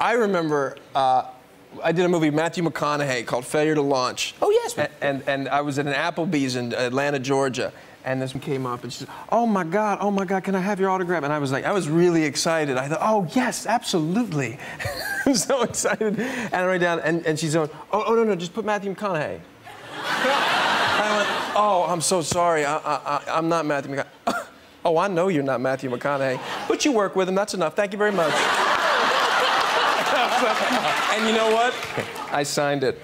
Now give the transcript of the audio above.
I remember uh, I did a movie, Matthew McConaughey, called Failure to Launch. Oh, yes. And, and, and I was at an Applebee's in Atlanta, Georgia. And this one came up and she said, Oh my God, oh my God, can I have your autograph? And I was like, I was really excited. I thought, Oh, yes, absolutely. I'm so excited. And I write down, and, and she's going, Oh, oh, no, no, just put Matthew McConaughey. I went, Oh, I'm so sorry. I, I, I, am not Matthew McConaughey. Oh, I know you're not Matthew McConaughey, but you work with him. That's enough. Thank you very much. and you know what? I signed it.